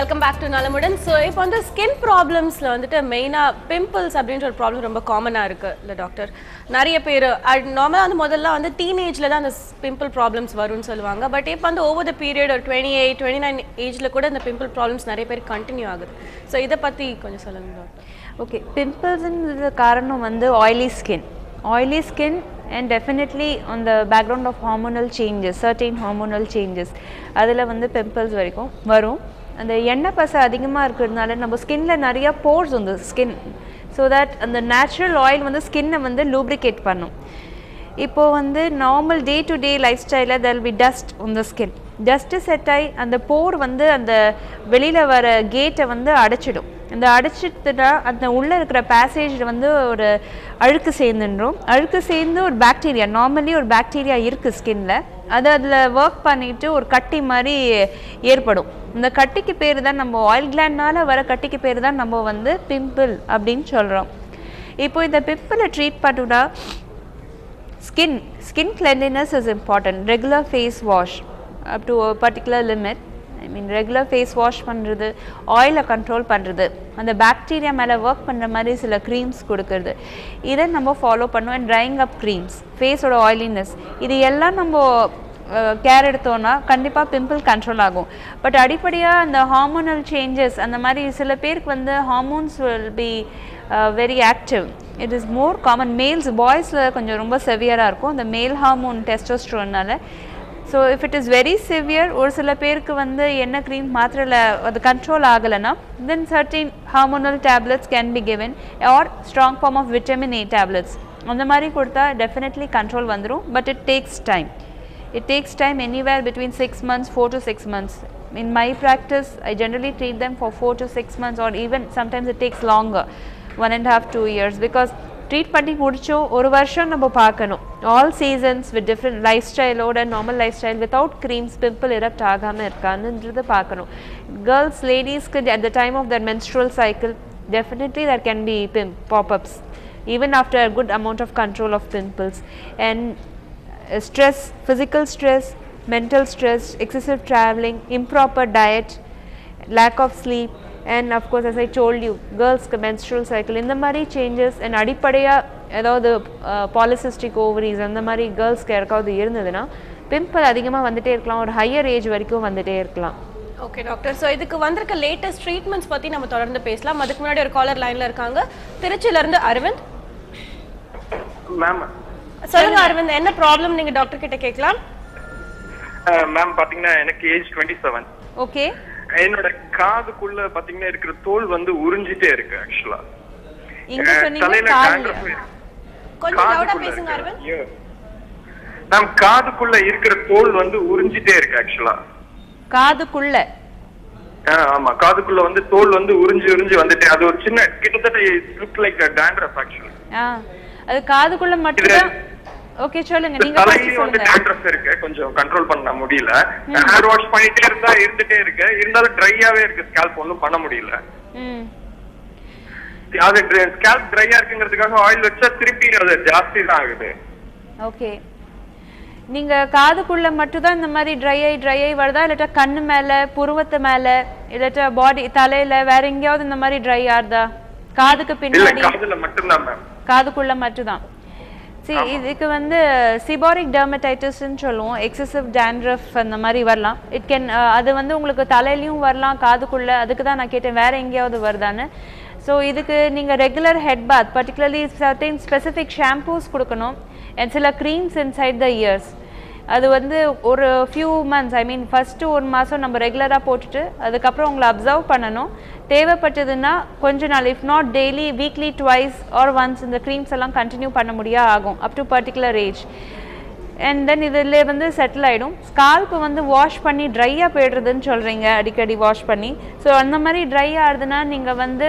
Welcome back to Nalamudan so இப்போ வந்து skin ப்ராப்ளம்ஸில் வந்துட்டு மெயினாக பிம்பிள்ஸ் அப்படின்ற ஒரு ப்ராப்ளம் ரொம்ப காமனாக இருக்குது இல்லை டாக்டர் நிறைய பேர் நார்மலாக வந்து முதல்ல வந்து டீனேஜில் தான் அந்த பிம்பிள் ப்ராப்ளம்ஸ் வரும்னு சொல்லுவாங்க. பட் இப்போ வந்து ஓவர் த பீரியட் ஒரு டுவெண்ட்டி எயிட் டுவெண்ட்டி நைன் ஏஜில் கூட இந்த பிம்பிள் ப்ராப்ளம்ஸ் நிறைய பேர் கண்டினியூ ஆகுது. ஸோ இதை பற்றி கொஞ்சம் சொல்லுங்கள் டாக்டர் ஓகே பிம்பிள்ஸுன்றது காரணம் வந்து oily skin oily skin and definitely on the background of hormonal changes certain hormonal changes அதில் வந்து பிம்பிள்ஸ் வரைக்கும் வரும். அந்த எண்ணெய் பசை அதிகமாக இருக்கிறதுனால நம்ம ஸ்கின்ல நிறைய போர்ஸ் வந்து ஸ்கின் ஸோ தட் அந்த நேச்சுரல் ஆயில் வந்து ஸ்கின்னை வந்து லூப்ரிகேட் பண்ணும். இப்போது வந்து normal day to day life ஸ்டைலில் there'll be dust on skin dust set ஆகி அந்த போர் வந்து அந்த வெளியில் வர கேட்டை வந்து அடைச்சிடும். அந்த அடைச்சிட்டுனா அந்த உள்ளே இருக்கிற பேசேஜில் வந்து ஒரு அழுக்கு சேர்ந்துடும். அழுக்கு சேர்ந்து ஒரு பாக்டீரியா நார்மலி ஒரு பாக்டீரியா இருக்குது ஸ்கின்னில் அது அதில் ஒர்க் பண்ணிவிட்டு ஒரு கட்டி மாதிரி ஏற்படும். இந்த கட்டிக்கு பேர் தான் நம்ம ஆயில் கிளாண்ட்னால் வர கட்டிக்கு பேர் தான் நம்ம வந்து பிம்பிள் அப்படின்னு சொல்கிறோம் இப்போ இந்த பிம்பிளை ட்ரீட் பண்ணுனா skin skin cleanliness is important regular face wash up to particular limit I mean regular face wash பண்ணுறது ஆயிலை கண்ட்ரோல் பண்ணுறது அந்த பாக்டீரியா மேலே ஒர்க் பண்ணுற மாதிரி சில க்ரீம்ஸ் கொடுக்கறது. இதை நம்ம ஃபாலோ பண்ணுவோம். அண்ட் ட்ரைங் அப் க்ரீம்ஸ் ஃபேஸோட ஆயிலினஸ் இது எல்லாம் நம்ம கேர் எடுத்தோன்னா கண்டிப்பாக பிம்பிள் கண்ட்ரோல் ஆகும். பட் அடிப்படையாக அந்த ஹார்மோனல் சேஞ்சஸ் அந்த மாதிரி சில பேருக்கு வந்து hormones will be very active it is more common males பாய்ஸில் கொஞ்சம் ரொம்ப செவியராக இருக்கும். அந்த male hormone டெஸ்டோஸ்ட்ரோனால் so if it is very severe ஒரு சில பேருக்கு வந்து என்ன க்ரீம் மாத்திரையில் அது கண்ட்ரோல் ஆகலைன்னா then certain hormonal tablets can be given or strong form of vitamin A tablets அந்த மாதிரி கொடுத்தா டெஃபினெட்லி கண்ட்ரோல் வந்துடும் but it takes time it takes time anywhere between 6 months 4 to 6 months in my practice i generally treat them for 4 to 6 months or even sometimes it takes longer one and a half two years because treat பண்ணி முடிச்சோம் ஒரு வருஷம் நம்ம பார்க்கணும் all seasons with different life ஸ்டைலோட normal life style without creams pimple erupt ஆகாமல் இருக்கான்ன்றது பார்க்கணும் girls லேடிஸ்க்கு at the time of their menstrual cycle definitely there can be pim pop-ups even after a good amount of control of pimples and uh, stress, physical stress, mental stress, excessive traveling, improper diet, lack of sleep, and of course, as I told you, girls' menstrual cycle, இந்த மாதிரி changes and அடிப்படையாக ஏதாவது polycystic ovaries அந்த மாதிரி கேர்ள்ஸ்க்கு யாருக்காவது இருந்ததுன்னா pimple அதிகமாக வந்துட்டே இருக்கலாம் ஒரு ஹையர் ஏஜ் வரைக்கும் வந்துட்டே இருக்கலாம். ஓகே டாக்டர் ஸோ இதுக்கு வந்திருக்க லேட்டஸ்ட் ட்ரீட்மெண்ட்ஸ் பற்றி நம்ம தொடர்ந்து பேசலாம். அதுக்கு முன்னாடி ஒரு காலர் லைனில் இருக்காங்க. திருச்சியிலேருந்து அரவிந்த். மேம் சொல்லுங்க அரவிந்த் என்ன ப்ராப்ளம் நீங்கள் டாக்டர் கிட்ட கேட்கலாம்? மேம் பாத்தீங்கன்னா எனக்கு ஏஜ் டுவெண்ட்டி செவன் ஓகே என்னோட காதுக்குள்ள பாத்தீங்கன்னா இருக்கிற தோல் வந்து உறிஞ்சிட்டே இருக்கு ஆக்சுவலா இங்க சொன்னீங்க தலையில. மேம் காதுக்குள்ள இருக்கிற தோல் வந்து உறிஞ்சிட்டே இருக்கு ஆக்சுவலா காதுக்குள்ள. ஆமா. காதுக்குள்ள வந்து தோல் வந்து உறிஞ்சி உறிஞ்சி வந்துட்டு. அது ஒரு சின்ன கிட்டத்தட்ட look like dandruff actually ah. அது காதுக்குள்ள மட்டும்தான் ஓகே சொல்லுங்க. நீங்க தலையிலயும் வந்து dandruff இருக்கு. கொஞ்சம் கண்ட்ரோல் பண்ண முடியல. ஹேர் வாஷ் பண்ணிட்டே இருந்தா இருந்துட்டே இருக்கு. இருந்தாலும் ட்ரையாவே இருக்கு. ஸ்கேல்ப் ஒன்றும் பண்ண முடியல. அது ஸ்கேல்ப் ட்ரையா இருக்குங்கிறதுக்காக ஆயில் வச்சா திருப்பி அது ஜாஸ்தி தான் ஆகுது. ஓகே நீங்க காதுக்குள்ள மட்டும் தான் இந்த மாதிரி ட்ரை ஆகி ட்ரை ஆகி வருதா? இல்லாட்டா கண்ணு மேல புருவத்து மேல இல்லாட்டா பாடி தலையில வேற எங்கேயாவது இந்த மாதிரி ட்ரை ஆறுதா காதுக்கு பின்னாடி. காதுக்குள்ள மட்டும்தான். சரி இதுக்கு வந்து சிபாரிக் டெர்மடைட்டிஸ்ன்னு சொல்லுவோம். எக்ஸசிவ் dandruff அந்த மாதிரி வரலாம். இட் கேன் அது வந்து உங்களுக்கு தலையிலயும் வரலாம் காதுக்குள்ள. அதுக்கு தான் நான் கேட்டேன் வேற எங்கேயாவது வருதான்னு. ஸோ இதுக்கு நீங்கள் regular head bath particularly certain specific shampoos கொடுக்கணும். அண்ட் சில க்ரீம்ஸ் இன்சைட் த இயர்ஸ் அது வந்து ஒரு few months I mean first ஒரு மாதம் நம்ம ரெகுலராக போட்டுட்டு அதுக்கப்புறம் உங்களை அப்சர்வ் பண்ணணும். தேவைப்பட்டதுன்னா கொஞ்ச நாள் if not daily weekly twice or once இந்த க்ரீம்ஸ் எல்லாம் கண்டினியூ பண்ண முடியா ஆகும் up to particular age and then இதில் வந்து செட்டில் ஆகிடும் ஸ்கால்ப்பு வந்து வாஷ் பண்ணி ட்ரையாக போய்டுறதுன்னு சொல்கிறீங்க அடிக்கடி வாஷ் பண்ணி. ஸோ அந்த மாதிரி ட்ரை ஆகுதுன்னா நீங்கள் வந்து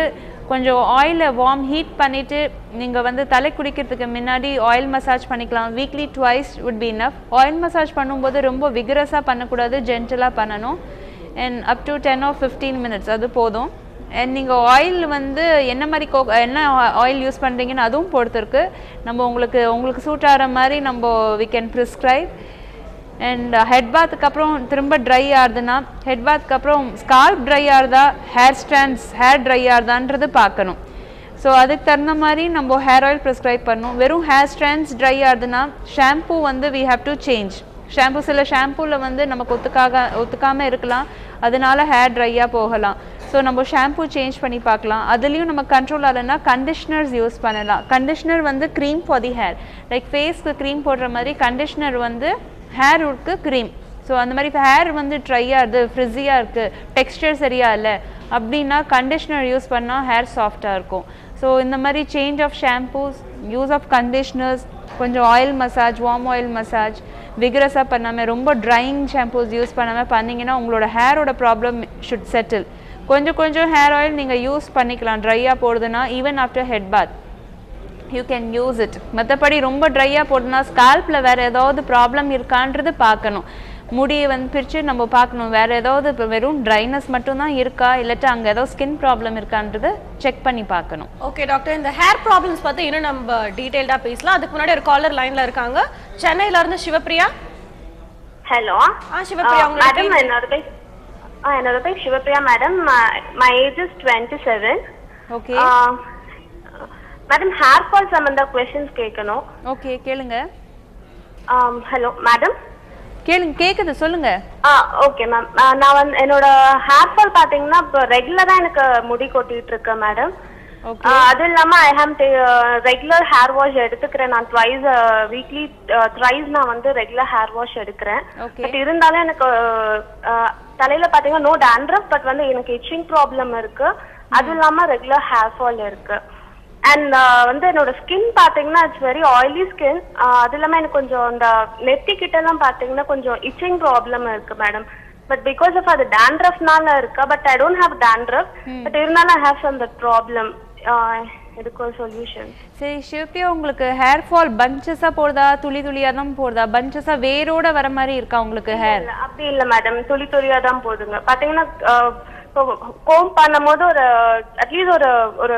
கொஞ்சம் ஆயிலை வார்ம் ஹீட் பண்ணிவிட்டு நீங்கள் வந்து தலை குடிக்கிறதுக்கு முன்னாடி ஆயில் மசாஜ் பண்ணிக்கலாம். Weekly twice would be enough oil massage பண்ணும்போது ரொம்ப விகரஸாக பண்ணக்கூடாது ஜென்டலாக பண்ணணும். And up to ten or fifteen minutes அது போதும். அண்ட் நீங்கள் ஆயில் வந்து என்ன மாதிரி கோ என்ன ஆயில் யூஸ் பண்ணுறீங்கன்னு அதுவும் பொறுத்திருக்கு. நம்ம உங்களுக்கு உங்களுக்கு சூட் ஆகிற மாதிரி நம்ம we can prescribe and head பாத்துக்கு அப்புறம் திரும்ப ட்ரை ஆகுதுன்னா ஹெட் பாத்துக்கு அப்புறம் ஸ்கால்ப் ட்ரை ஆகுதா ஹேர் ஸ்ட்ராண்ட்ஸ் ஹேர் ட்ரை ஆகுதான்றது பார்க்கணும். ஸோ அதுக்கு தகுந்த மாதிரி நம்ம ஹேர் ஆயில் ப்ரிஸ்கிரைப் பண்ணணும். வெறும் ஹேர் ஸ்ட்ராண்ட்ஸ் ட்ரை ஆகுதுன்னா ஷாம்பூ வந்து we have to change shampoo சில ஷாம்பூவில் வந்து நமக்கு ஒத்துக்காக ஒத்துக்காமல் இருக்கலாம். அதனால ஹேர் ட்ரையாக போகலாம். ஸோ நம்ம ஷாம்பூ சேஞ்ச் பண்ணி பார்க்கலாம். அதுலேயும் நம்ம கண்ட்ரோல் ஆகலைன்னா கண்டிஷ்னர்ஸ் யூஸ் பண்ணலாம். கண்டிஷ்னர் வந்து cream for the hair like ஃபேஸ்க்கு க்ரீம் போடுற மாதிரி கண்டிஷ்னர் வந்து ஹேர் ஹேருக்கு க்ரீம் ஸோ அந்த மாதிரி இப்போ ஹேர் வந்து ட்ரையாக இருக்குது ஃப்ரிஸியாக இருக்குது டெக்ஸ்டர் சரியாக இல்லை அப்படின்னா கண்டிஷ்னர் யூஸ் பண்ணால் ஹேர் சாஃப்டாக இருக்கும். ஸோ இந்த மாதிரி change of shampoos use of conditioners கொஞ்சம் oil massage warm oil massage விகரஸாக பண்ணாமல் ரொம்ப ட்ரையிங் ஷாம்பூஸ் யூஸ் பண்ணாமல் பண்ணிங்கன்னா உங்களோட ஹேரோட ப்ராப்ளம் ஷுட் செட்டில் கொஞ்சம் கொஞ்சம் ஹேர் ஆயில் நீங்கள் யூஸ் பண்ணிக்கலாம். ட்ரையாக போடுதுன்னா even after head bath you can use it மற்றபடி ரொம்ப ட்ரையாக போட்டுனா ஸ்கால்ப்பில் வேறு ஏதாவது ப்ராப்ளம் இருக்கான்றது பார்க்கணும். முடியை வந்து பிரித்து நம்ம பார்க்கணும். வேறு ஏதாவது இப்போ வெறும் ட்ரைனஸ் மட்டும்தான் இருக்கா? இல்லாட்டா அங்கே ஏதாவது ஸ்கின் ப்ராப்ளம் இருக்கான்றதை செக் பண்ணி பார்க்கணும். ஓகே டாக்டர் இந்த ஹேர் ப்ராப்ளம்ஸ் பத்தி இன்னும் நம்ம டீடைல்டா பேசலாம். அதுக்கு முன்னாடி ஒரு காலர் லைன்ல இருக்காங்க. சென்னையில இருந்து சிவப்பிரியா? ஹலோ ஆ சிவப்பிரியா உங்களோட மேடம் என்னோட பேர் என்னோட பேர் Shivapriya madam my age is twenty seven okay madam hair fall சம்பந்த கொஸ்டின்ஸ் கேட்கணும். ஓகே கேளுங்க. ஹலோ மேடம் கேளுங்க கேட்குது சொல்லுங்க. ஆ ஓகே மேம் நான் வந்து என்னோட ஹேர் ஃபால் பார்த்தீங்கன்னா இப்போ ரெகுலரா எனக்கு முடி கொட்டிட்டு இருக்கேன் மேடம் அது இல்லாம I am regular hair wash எடுத்துக்கிறேன். நான் ட்வைஸ் வீக்லி த்ரைஸ் நான் வந்து ரெகுலர் ஹேர் வாஷ் எடுக்கிறேன். பட் இருந்தாலும் எனக்கு தலையில பாத்தீங்கன்னா நோ dandruff பட் வந்து எனக்கு இச்சிங் ப்ராப்ளம் இருக்கு. அது இல்லாம ரெகுலர் ஹேர் ஃபால் இருக்கு. அண்ட் வந்து என்னோட ஸ்கின் பாத்தீங்கன்னா இட்ஸ் வெரி ஆயிலி ஸ்கின் அது இல்லாம எனக்கு கொஞ்சம் இந்த நெத்தி எல்லாம் பாத்தீங்கன்னா கொஞ்சம் இச்சிங் ப்ராப்ளம் இருக்கு மேடம் பட் பிகாஸ் ஆஃப் அது dandruffனால இருக்கா but I don't have dandruff. But இருந்தாலும் I have some that problem இதுக்கு ஒரு சொல்யூஷன் சரி சிவப்பியா உங்களுக்கு ஹேர் ஃபால் பஞ்சஸாக போடுதா துளி துளியாக தான் போடுதா? பஞ்சஸாக வேரோட வர மாதிரி இருக்கா உங்களுக்கு ஹேர் அப்படி இல்ல மேடம் துளி துளியா தான் போதுங்க கோம் பண்ணும்போது ஒரு அட்லீஸ்ட் ஒரு ஒரு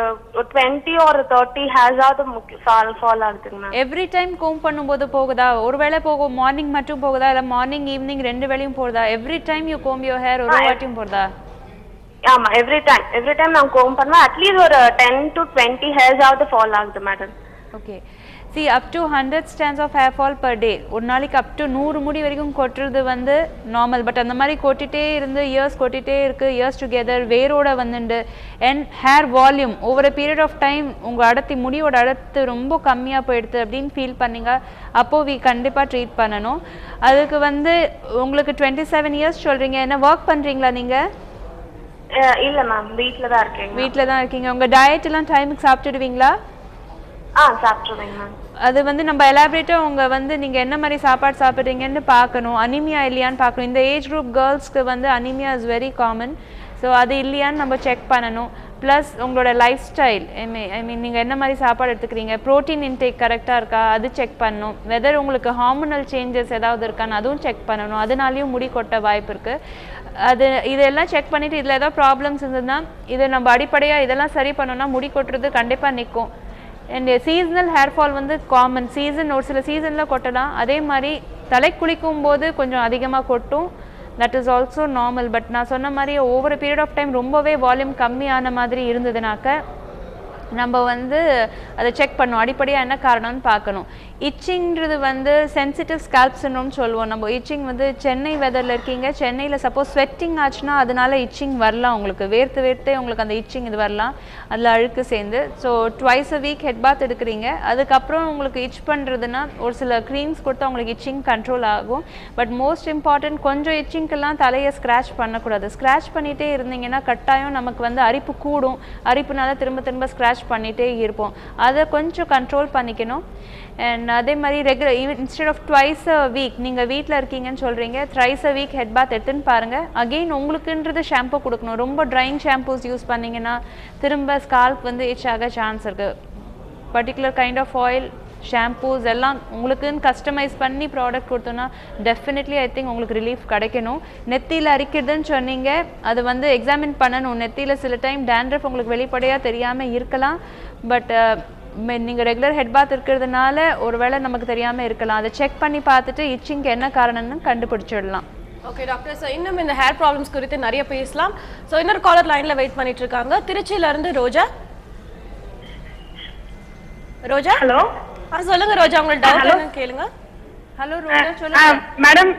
டுவெண்ட்டி ஒரு தேர்ட்டி ஹேர்ஸாவது ஃபால் ஃபால் ஆகுதுங்க எவ்ரி டைம் கோம் பண்ணும்போது போகுதா? ஒரு வேளை போகும் மார்னிங் மட்டும் போகுதா? இல்லை மார்னிங் ஈவினிங் ரெண்டு வேளையும் போகுதா? Every time you comb your hair ஒரு வாட்டியும் போகுதா? ஆமா எவ்ரி டைம் எவ்ரி டைம் நான் கோம் பண்ணுவேன். அட்லீஸ்ட் ஒரு டென் டு டுவெண்ட்டி ஹேர்ஸாவது ஃபால் ஆகுது madam okay see up to hundred strands of hair fall per day ஒரு நாளைக்கு அப் டு நூறு முடி வரைக்கும் கொட்டுறது வந்து நார்மல் பட் அந்த மாதிரி கொட்டிட்டே இருந்து இயர்ஸ் கொட்டிட்டே இருக்கு இயர்ஸ் டுகெதர் வேரோட வந்துண்டு. And hair volume over a period of time உங்கள் அடர்த்தி முடியோட அடர்த்து ரொம்ப கம்மியாக போயிடுது அப்படின்னு ஃபீல் பண்ணீங்க. அப்போது வி கண்டிப்பாக ட்ரீட் பண்ணணும். அதுக்கு வந்து உங்களுக்கு டுவெண்ட்டி செவன் இயர்ஸ் சொல்கிறீங்க என்ன ஒர்க் பண்ணுறீங்களா நீங்கள் இல்ல மேம் வீட்ல தான் இருக்கேங்க. வீட்டில் தான் இருக்கீங்க. உங்கள் டயட் எல்லாம் டைமுக்கு சாப்பிட்டுடுவீங்களா? ஆ சாப்பிட்ருவேங்க மேம் அது வந்து நம்ம எலாபரேட்டாக உங்க வந்து நீங்க என்ன மாதிரி சாப்பாடு சாப்பிட்றீங்கன்னு பார்க்கணும். அனிமியா இல்லையான்னு பார்க்கணும். இந்த ஏஜ் குரூப் கேர்ள்ஸ்க்கு வந்து anaemia is very common so அது இல்லையான்னு நம்ம செக் பண்ணணும். ப்ளஸ் உங்களோட லைஃப் ஸ்டைல் ஐ மீன் ஐ மீன் நீங்கள் என்ன மாதிரி சாப்பாடு எடுத்துக்கிறீங்க? ப்ரோட்டீன் இன்டேக் கரெக்டாக இருக்கா? அது செக் பண்ணணும். வெதர் உங்களுக்கு ஹார்மோனல் சேஞ்சஸ் ஏதாவது இருக்கான்னு அதுவும் செக் பண்ணணும். அதனாலையும் முடி கொட்ட வாய்ப்பு இருக்குது அது இதெல்லாம் செக் பண்ணிவிட்டு இதில் ஏதாவது ப்ராப்ளம்ஸ் இருந்ததுன்னா இதை நம்ம அடிப்படையாக இதெல்லாம் சரி பண்ணோன்னா முடி கொட்டுறது கண்டிப்பாக நிற்கும் அண்ட் சீசனல் ஹேர் ஃபால் வந்து காமன் சீசன் ஒரு சில சீசனில் கொட்டலாம் அதே மாதிரி தலை குளிக்கும் போது கொஞ்சம் அதிகமாக கொட்டும். That is also normal but நான் சொன்ன மாதிரி ஒவ்வொரு பீரியட் ஆஃப் டைம் ரொம்பவே வால்யூம் கம்மியான மாதிரி இருந்ததுனாக்க நம்ம வந்து அதை செக் பண்ணணும் அடிப்படையாக என்ன காரணம்னு பார்க்கணும். இச்சிங்கிறது வந்து சென்சிட்டிவ் ஸ்கேல்ப் சின்ரோம்னு சொல்லுவோம். நம்ம இச்சிங் வந்து சென்னை வெதரில் இருக்கீங்க. சென்னையில் சப்போஸ் ஸ்வெட்டிங் ஆச்சுன்னா அதனால இச்சிங் வரலாம் உங்களுக்கு. வேர்த்து வேர்த்தே உங்களுக்கு அந்த இச்சிங் இது வரலாம். அதில் அழுக்கு சேர்ந்து. So twice a week head bath எடுக்கிறீங்க. அதுக்கப்புறம் உங்களுக்கு இச் பண்ணுறதுன்னா ஒரு சில க்ரீம்ஸ் கொடுத்தா உங்களுக்கு இச்சிங் கண்ட்ரோல் ஆகும். பட் மோஸ்ட் இம்பார்ட்டன்ட் கொஞ்சம் இச்சிங்க்கெல்லாம் தலையை ஸ்க்ராச் பண்ணக்கூடாது. ஸ்க்ராச் பண்ணிகிட்டே இருந்தீங்கன்னா கட்டாயம் நமக்கு வந்து அரிப்பு கூடும். அரிப்புனால திரும்ப திரும்ப ஸ்க்ராச் பண்ணிகிட்டே இருப்போம். அதை கொஞ்சம் கண்ட்ரோல் பண்ணிக்கணும். அண்ட் அதே மாதிரி regular even instead of twice a week நீங்கள் வீட்டில் இருக்கீங்கன்னு சொல்கிறீங்க thrice a week head bath எடுத்துன்னு பாருங்கள் அகெயின் உங்களுக்குன்றது ஷாம்பு கொடுக்கணும். ரொம்ப ட்ரைங் ஷாம்பூஸ் யூஸ் பண்ணிங்கன்னா திரும்ப ஸ்கால்ப் வந்து itch ஆக சான்ஸ் இருக்குது particular kind of oil shampoos எல்லாம் உங்களுக்குன்னு கஸ்டமைஸ் பண்ணி ப்ராடக்ட் கொடுத்தோன்னா டெஃபினெட்லி ஐ திங்க் உங்களுக்கு ரிலீஃப் கிடைக்கணும். நெத்தியில் அரிக்கிறதுன்னு சொன்னீங்க அது வந்து எக்ஸாமின் பண்ணணும். நெத்தியில் சில டைம் டேண்ட்ரஃப் உங்களுக்கு வெளிப்படையாக தெரியாமல் இருக்கலாம். பட் நீங்கள் ரெகுலர் ஹெட் பாத் இருக்கிறதுனால ஒருவேளை நமக்கு தெரியாமல் இருக்கலாம். அதை செக் பண்ணி பார்த்துட்டு இச்சிங்க்கு என்ன காரணம்னு கண்டுபிடிச்சிடலாம். ஓகே டாக்டர் ஸோ இன்னும் இந்த ஹேர் ப்ராப்ளம்ஸ் குறித்து நிறைய பேசலாம். ஸோ இன்னொரு காலர் லைன்ல வெயிட் பண்ணிட்டு இருக்காங்க. திருச்சியில இருந்து ரோஜா. ரோஜா? ஹலோ ஆ சொல்லுங்க ரோஜா உங்களுக்கு டவுட் என்னன்னு கேளுங்க. ஹலோ ரோஜா சொல்லுங்க. மேடம்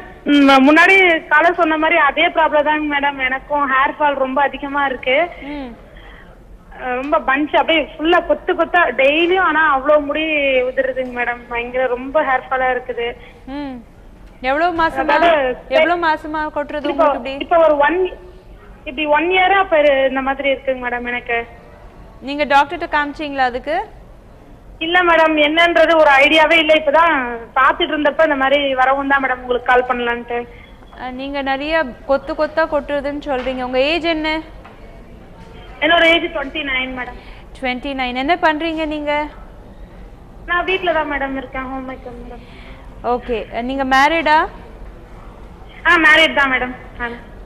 முன்னாடி காலர் சொன்ன மாதிரி அதே ப்ராப்ளம் தாங்க மேடம் எனக்கும் ஹேர் ஃபால் ரொம்ப அதிகமா இருக்கு. ரொம்ப பஞ்ச் அப்படியே ஃபுல்லா கொத்து கொத்தா டெய்லியும் ஆனா அவ்வளவு முடி உதிருதுங்க மேடம் பயங்கர ரொம்ப ஹேர் ஃபாலா இருக்குது. ம். எவ்வளோ மாசமா? அதாவது எவ்வளோ மாசமா கொட்டுறது உங்களுக்கு இப்போ ஒரு ஒன் இப்படி ஒன் இயரா இப்ப இந்த மாதிரி இருக்குங்க மேடம் எனக்கு. நீங்கள் டாக்டர்கிட்ட காமிச்சிங்களா அதுக்கு? இல்ல மேடம் என்னன்றது ஒரு ஐடியாவே இல்ல. இப்பதான் பாத்துட்டு இருந்தப்ப இந்த மாதிரி வரவும் தான் மேடம் உங்களுக்கு கால் பண்ணலான்ட்டு. நீங்க நிறைய கொத்து கொத்தா கொட்டுறதுன்னு சொல்றீங்க. உங்க ஏஜ் என்ன? என்னோட age twenty nine madam twenty nine என்ன பண்றீங்க நீங்க? நான் வீட்ல தான் மேடம் இருக்கேன் ஹோம் மேக்கர் மேடம் ஓகே நீங்க மேரிடா ஆ? மேரிட் தான் மேடம்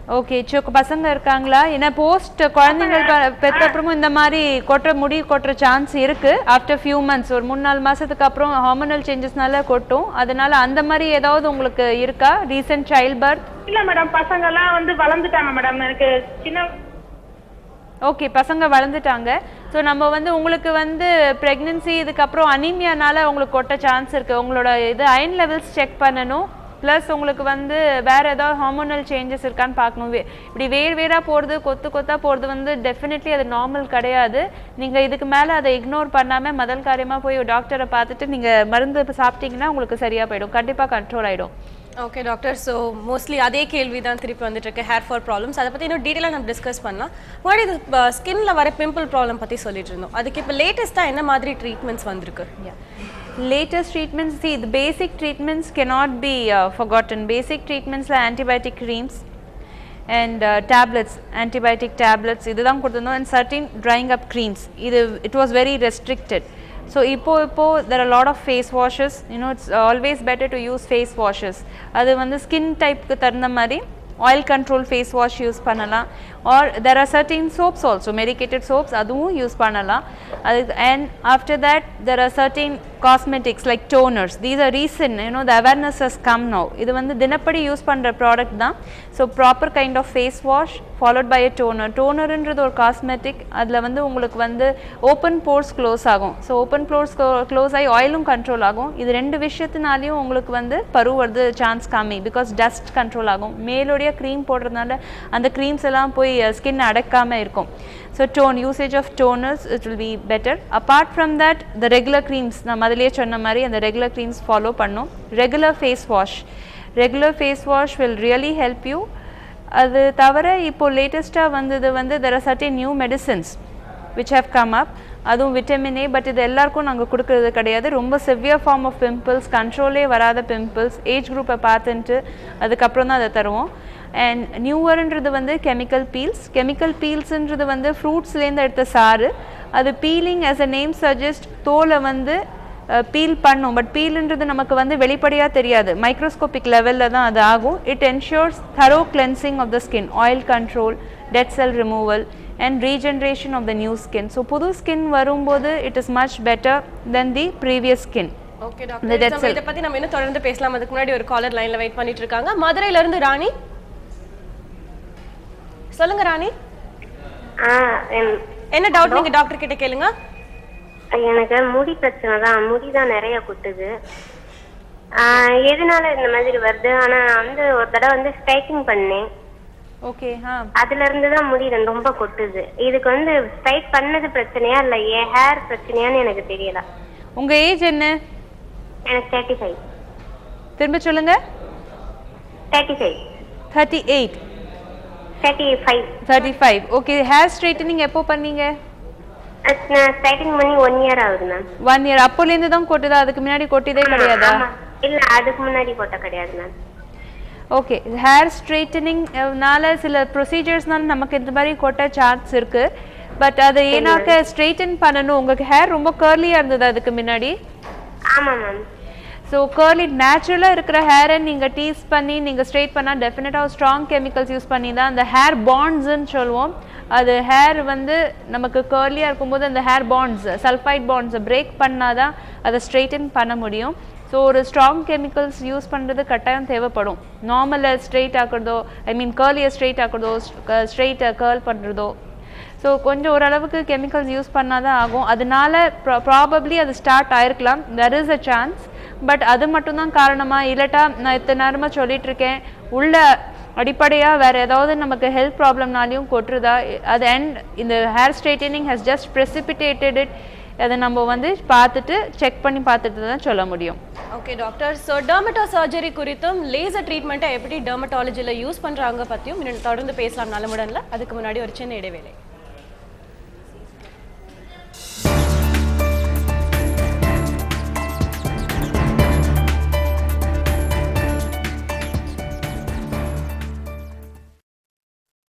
ஓகே சோக்கு பசங்க இருக்காங்களா? ஏன்னா போஸ்ட் குழந்தைங்க ப- பெத்த அப்புறமும் இந்த மாதிரி கொட்டுற முடி கொட்டுற சான்ஸ் இருக்கு. ஆஃப்டர் ஃபியூ மந்த்ஸ் ஒரு மூணு நாலு மாசத்துக்கு அப்புறம் ஹார்மோனல் சேஞ்சஸ்னால கொட்டும். அதனால அந்த மாதிரி ஏதாவது உங்களுக்கு இருக்கா? ரீசன்ட் சைல்ட் பர்த் இல்ல மேடம் பசங்க எல்லாம் வந்து வளர்ந்துட்டாங்க மேடம் எனக்கு சின்ன ஓகே பசங்க வளர்ந்துட்டாங்க. ஸோ நம்ம வந்து உங்களுக்கு வந்து ப்ரெக்னென்சி இதுக்கப்புறம் அனீமியானால உங்களுக்கு கொட்ட சான்ஸ் இருக்குது உங்களோட இது அயன் லெவல்ஸ் செக் பண்ணணும். ப்ளஸ் உங்களுக்கு வந்து வேற ஏதாவது ஹார்மோனல் சேஞ்சஸ் இருக்கான்னு பார்க்கணும். இப்படி வேர் வேறாக போகிறது கொத்து கொத்தா போகிறது வந்து டெஃபினெட்லி அது நார்மல் கிடையாது. நீங்கள் இதுக்கு மேலே அதை இக்னோர் பண்ணாமல் முதல் காரியமாக போய் டாக்டரை பார்த்துட்டு நீங்கள் மருந்து சாப்பிட்டீங்கன்னா உங்களுக்கு சரியாக போயிடும். கண்டிப்பாக கண்ட்ரோல் ஆகிடும் ஓகே டாக்டர் ஸோ மோஸ்ட்லி அதே கேள்வி தான் திருப்பி வந்துட்டு இருக்கு ஹேர் ஃபால் ப்ராப்ளம்ஸ் அதை பற்றி இன்னும் டீட்டெயிலாக நம்ம டிஸ்கஸ் பண்ணலாம். முன்னாடி இது ஸ்கின்ல வர பிம்பிள் ப்ராப்ளம் பற்றி சொல்லிட்டு இருந்தோம் அதுக்கு இப்போ லேட்டஸ்ட்டாக என்ன மாதிரி ட்ரீட்மெண்ட்ஸ் வந்திருக்கு? latest treatments see the basic treatments cannot be uh, forgotten basic treatments like antibiotic creams and uh, tablets antibiotic tablets இதுதான் கொடுத்திருந்தோம் and certain drying up creams இது it was very restricted so இப்போ இப்போ there are a lot of face washes you know it's always better to use face washes அது வந்து skin type தகுந்த மாதிரி oil control face wash use பண்ணலாம் Are there are certain soaps also medicated soaps அதுவும் use பண்ணலாம். அது and after that there are certain cosmetics like toners these are reason you know the awareness has come no இது வந்து தினப்படி use பண்ணுற product தான். So proper kind of face wash followed by a toner டோனருன்றது ஒரு cosmetic அதில் வந்து உங்களுக்கு வந்து ஓப்பன் போர்ஸ் க்ளோஸ் ஆகும். ஸோ ஓப்பன் போர்ஸ் க்ளோஸ் ஆகி ஆயிலும் கண்ட்ரோல் ஆகும். இது ரெண்டு விஷயத்தினாலையும் உங்களுக்கு வந்து பரு வருது சான்ஸ் கம்மி. பிகாஸ் டஸ்ட் கண்ட்ரோல் ஆகும். மேலோடைய க்ரீம் போடுறதுனால அந்த க்ரீம்ஸ் எல்லாம் போய் ஸ்கின் uh, அடக்காமல் இருக்கும். So tone usage of toners it will be better apart from that the regular creams நான் முதலியே சொன்ன மாதிரி அந்த ரெகுலர் க்ரீம்ஸ் ஃபாலோ பண்ணும். Regular face wash regular face wash will really help you அது தவிர இப்போ லேட்டஸ்ட்டாக வந்தது வந்து there are certain new medicines which have come up அதுவும் விட்டமின் ஏ பட் இது எல்லாருக்கும் நாங்கள் கொடுக்கறது கிடையாது. ரொம்ப செவ்வியர் ஃபார்ம் ஆஃப் பிம்பிள்ஸ் கண்ட்ரோலே வராத பிம்பிள்ஸ் ஏஜ் குரூப்பை பார்த்துன்ட்டு அதுக்கப்புறம் தான் அதை தருவோம். அண்ட் நியூவர்ன்றது வந்து கெமிக்கல் பீல்ஸ் கெமிக்கல் பீல்ஸ்ன்றது வந்து ஃப்ரூட்ஸ்லேருந்து எடுத்த சாறு. அது peeling as a name suggest தோலை வந்து பீல் பண்ணும். பட் பீல்ன்றது நமக்கு வந்து வெளிப்படையாக தெரியாது. மைக்ரோஸ்கோபிக் லெவலில் தான் அது ஆகும். It ensures thorough cleansing of the skin oil control dead cell removal and regeneration of the new skin so புது ஸ்கின் வரும்போது it is much better than the previous skin okay doctor. இதை பற்றி நம்ம இன்னும் தொடர்ந்து பேசலாம். அதுக்கு முன்னாடி ஒரு காலர் லைன்ல வெயிட் பண்ணிட்டு இருக்காங்க. மதுரையில இருந்து ராணி. சொல்லுங்க ராணி. என்ன டவுட் நீங்க டாக்டர் கிட்ட கேளுங்க. எனக்கு முடி பிரச்சனை தான். முடி தான் நிறைய கொட்டுது. எதனால இந்த மாதிரி வருது? ஆனா வந்து ஒரு தடவை வந்து ஸ்ட்ரைட்டிங் பண்ணேன். ஓகே அதுல இருந்து தான் முடி ரொம்ப கொட்டுது. இதுக்கு வந்து ஸ்ட்ரைட் பண்ணது பிரச்சனையா இல்ல என் ஹேர் பிரச்சனையான்னு எனக்கு தெரியல. உங்கள் ஏஜ் என்ன? எனக்கு தேர்ட்டி ஃபைவ் திரும்ப சொல்லுங்க. Thirty five thirty five okay hair straightening எப்போ பண்ணீங்க? நான் ஸ்ட்ரைட்டிங் பண்ணி ஒன் இயர் ஆகுது மேம் ஒன் இயர் அப்போலேருந்து தான் கொட்டுதா? அதுக்கு முன்னாடி கொட்டியதே கிடையாதா? இல்ல அதுக்கு முன்னாடி கொட்ட கிடையாது மேம் ஓகே ஹேர் ஸ்ட்ரைட்டனிங்னால சில ப்ரொசீஜர்ஸ்னால நமக்கு இந்த மாதிரி கொட்ட சான்ஸ் இருக்கு. பட் அதை ஏன்னாக்க ஸ்ட்ரைட்டன் பண்ணணும். உங்களுக்கு ஹேர் ரொம்ப கர்லியாக இருந்தது அதுக்கு முன்னாடி? ஆமா மேம் ஸோ கேர்லி நேச்சுரலாக இருக்கிற ஹேரை நீங்கள் டீஸ் பண்ணி நீங்கள் ஸ்ட்ரெயிட் பண்ணால் டெஃபினட்டாக ஸ்ட்ராங் கெமிக்கல்ஸ் யூஸ் பண்ணி தான் அந்த ஹேர் பாண்ட்ஸுன்னு சொல்லுவோம். அது ஹேர் வந்து நமக்கு கேர்லியாக இருக்கும்போது அந்த ஹேர் பாண்ட்ஸ் சல்ஃபைட் பாண்ட்ஸை பிரேக் பண்ணால் தான் அதை ஸ்ட்ரெயிட்டன் பண்ண முடியும். ஸோ ஒரு ஸ்ட்ராங் கெமிக்கல்ஸ் யூஸ் பண்ணுறது கட்டாயம் தேவைப்படும். நார்மலை ஸ்ட்ரெயிட் ஆக்குறதோ ஐ மீன் கேர்லியை ஸ்ட்ரெயிட் ஆக்குறதோ ஸ்ட்ரெயிட்டை கேர்ல் பண்ணுறதோ ஸோ கொஞ்சம் ஓரளவுக்கு கெமிக்கல்ஸ் யூஸ் பண்ணால் தான் ஆகும். அதனால ப்ராபப்ளி அது start ஆயிருக்கலாம். There is a chance but அது மட்டும்தான் காரணமா? இல்லாட்டா நான் இத்தனை நேரமாக சொல்லிட்டு இருக்கேன் உள்ள அடிப்படையாக வேறு ஏதாவது நமக்கு ஹெல்த் ப்ராப்ளம்னாலையும் கொட்டுருதா அது அண்ட் இந்த hair straightening has just precipitated it அதை நம்ம வந்து பார்த்துட்டு செக் பண்ணி பார்த்துட்டு தான் சொல்ல முடியும். ஓகே டாக்டர் ஸோ டெர்மட்டோ சர்ஜரி குறித்தும் லேசர் ட்ரீட்மெண்ட்டை எப்படி டெர்மட்டாலஜியில் யூஸ் பண்ணுறாங்க பற்றியும் இன்னும் தொடர்ந்து பேசலாம் நலமுடன்ல அதுக்கு முன்னாடி ஒரு சின்ன இடைவேளை.